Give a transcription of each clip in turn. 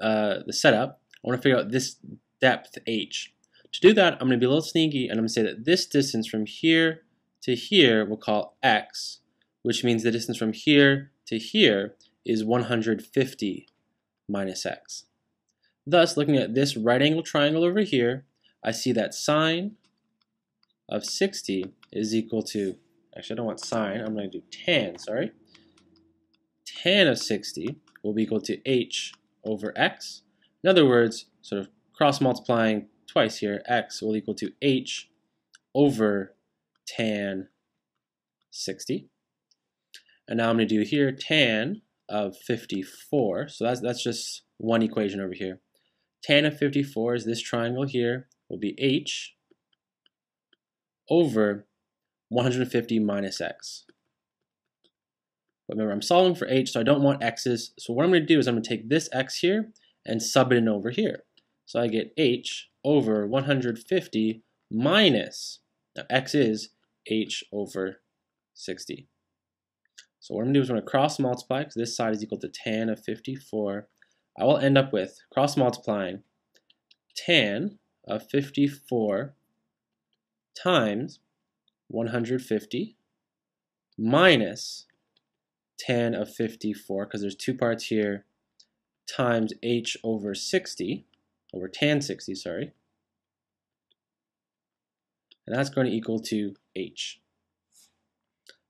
uh, the setup, I want to figure out this depth h. To do that, I'm going to be a little sneaky and I'm going to say that this distance from here to here we'll call x, which means the distance from here to here is 150 minus x. Thus, looking at this right angle triangle over here, I see that sine of 60 is equal to, actually I don't want sine, I'm going to do tan, sorry. Tan of 60 will be equal to h over x. In other words, sort of cross multiplying twice here, x will equal to h over tan 60. And now I'm going to do here tan of 54. So that's, that's just one equation over here. Tan of 54 is this triangle here will be h over 150 minus x. But remember, I'm solving for h, so I don't want x's. So what I'm going to do is I'm going to take this x here and sub it in over here. So I get h over 150 minus, now x is h over 60. So what I'm going to do is I'm going to cross multiply, because this side is equal to tan of 54. I will end up with cross multiplying tan of 54 times 150 minus tan of 54, because there's two parts here, times h over 60, over tan 60, sorry. And that's going to equal to h.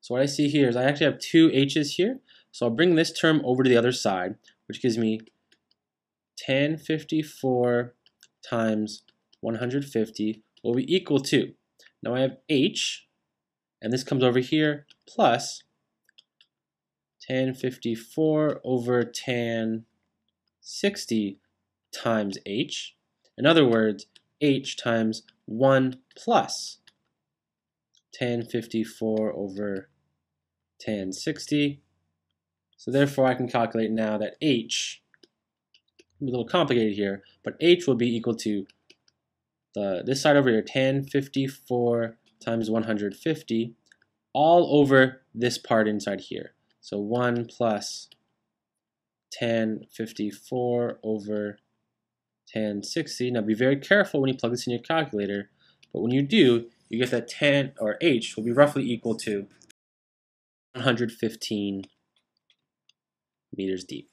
So what I see here is I actually have two h's here. So I'll bring this term over to the other side, which gives me tan 54 times 150 will be equal to, now I have h, and this comes over here, plus tan 54 over tan 60 times h. In other words, h times 1 plus tan 54 over tan 60. So therefore I can calculate now that h, a little complicated here, but h will be equal to the this side over here, tan 54 times 150, all over this part inside here. So 1 plus tan 54 over tan 60. Now be very careful when you plug this in your calculator, but when you do, you get that tan, or h, will be roughly equal to 115 meters deep.